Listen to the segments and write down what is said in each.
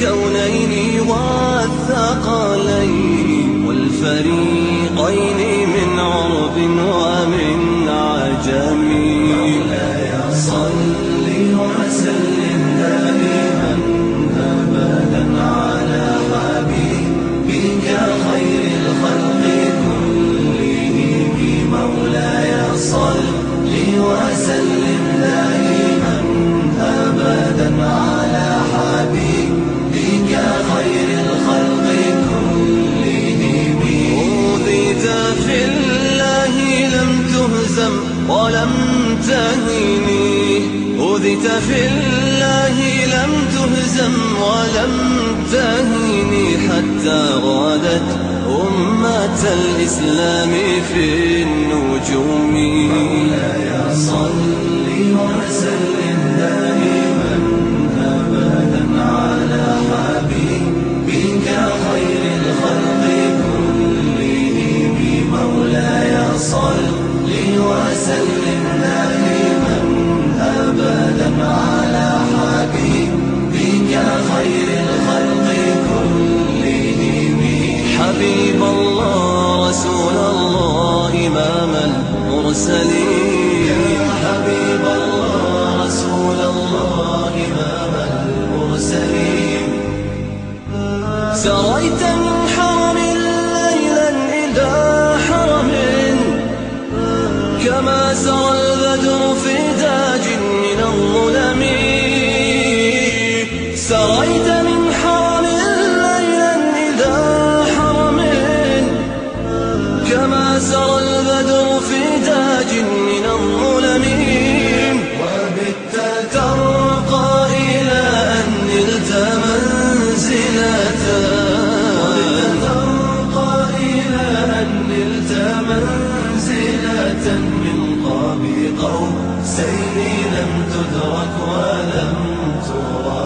الكونين والثقلين والفريقين من عرب ومن عجم. مولاي وسلم دائما ابدا على حبيبك خير الخلق كلهم. مولاي وسلم دائما أوذيت في الله لم تهزم ولم تهني حتى غادت أمة الإسلام في النجوم. مولاي صل وسلم دائما أبدا على حبيبك خير الخلق كلهم. مولاي صل وسلم على حبيبك خير الخلق كلهم حبيب الله رسول الله إمام المرسلين. يا حبيب الله رسول الله إمام المرسلين. سريت من حرم ليلا إلى حرم كما سرى سريت من حرم ليلا إلى حرم كما سرى البدر في تاج من الظلم وبت ترقى إلى أن نلت منزلة ترقى إلى أن نلت منزلة من قاب قوسين لم تدرك ولم ترى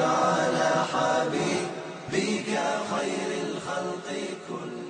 على حبيبك خير الخلق كلهم.